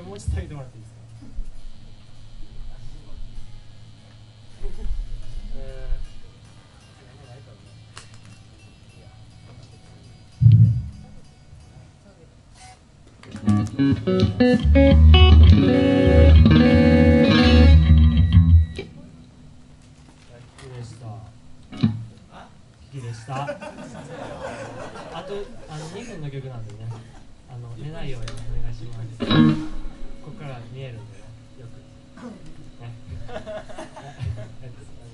これもうちょっと上げてもらっていいですか？えー何もないかないや好きでしたきでした。あとあの2分の曲なんでね。あの寝ないようにお願いします。ここから見えるんでねよく。ね